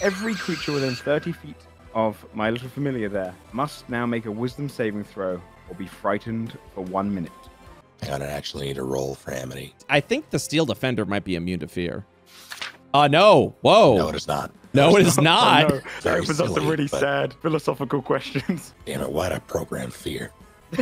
Every creature within 30 feet of my little familiar there must now make a wisdom saving throw or be frightened for one minute. I gotta actually need a roll for Amity. I think the steel defender might be immune to fear. Uh no. Whoa. No, it is not. No, it is not. Oh, no. That Very silly. up some really but- sad philosophical questions. Damn it, why'd I program fear?